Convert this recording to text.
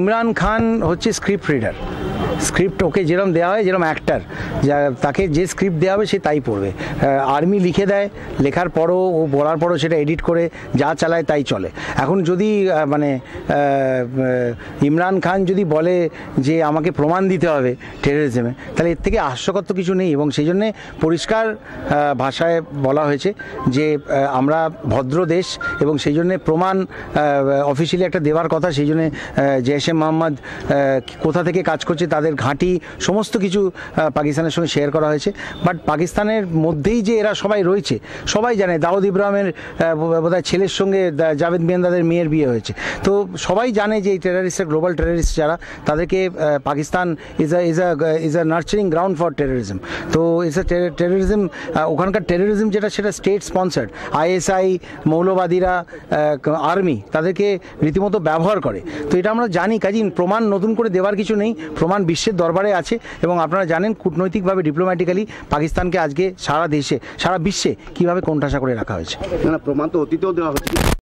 ইমরান খান হচ্ছে script reader script ওকে যেরকম দেওয়া হয় যেরকম অ্যাক্টার যা তাকে যে স্ক্রিপ্ট দেওয়া হবে সে তাই পড়বে। আর্মি লিখে দেয়, লেখার পরও ও বলার পরও সেটা এডিট করে, যা চালায় তাই চলে। এখন যদি মানে ইমরান খান যদি বলে যে আমাকে প্রমাণ দিতে হবে টেরোরিজমে তাহলে এর থেকে হাস্যকর তো কিছু নেই এবং সেই জন্যে পরিষ্কার ভাষায় বলা হয়েছে যে আমরা ভদ্র দেশ এবং সেই জন্যে প্রমাণ অফিসিয়ালি একটা দেওয়ার কথা, সেই জন্যে জেসে মোহাম্মদ কোথা থেকে কাজ করছে তাদের ঘাঁটি, সমস্ত কিছু পাকিস্তানের সঙ্গে শেয়ার করা হয়েছে। বাট পাকিস্তানের মধ্যেই যে এরা সবাই রয়েছে, সবাই জানে দাউদ ইব্রাহিমের বোধহয় ছেলের সঙ্গে জাভেদ মিয়ান্দাদের মেয়ের বিয়ে হয়েছে। তো সবাই জানে যে এই টেরারিস্টের গ্লোবাল টেরারিস্ট যারা, তাদেরকে Pakistan is a is a is a nurturing ground for terrorism তো ইজ আ টেরোরিজম ওখানকার টেরোরিজম যেটা, সেটা স্টেট স্পন্সার্ড আইএসআই মৌলবাদীরা আর্মি তাদেরকে রীতিমতো ব্যবহার করে। তো এটা আমরা জানি, কাজী, প্রমাণ নতুন করে দেওয়ার কিছু নেই, প্রমাণ বিশ্বের দরবারে আছে এবং আপনারা জানেন কূটনৈতিকভাবে ডিপ্লোম্যাটিক্যালি পাকিস্তানকে আজকে সারা দেশে, সারা বিশ্বে কীভাবে কোণঠাসা করে রাখা হয়েছে। না প্রমাণ তো অতীতেও দেওয়া হচ্ছে